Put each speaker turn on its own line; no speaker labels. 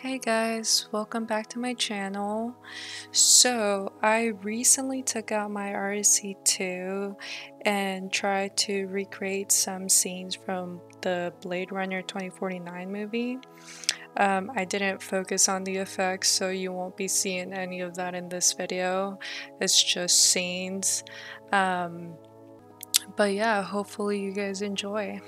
Hey guys, welcome back to my channel. So, I recently took out my RC2 and tried to recreate some scenes from the Blade Runner 2049 movie. Um, I didn't focus on the effects, so you won't be seeing any of that in this video. It's just scenes. Um, but yeah, hopefully you guys enjoy.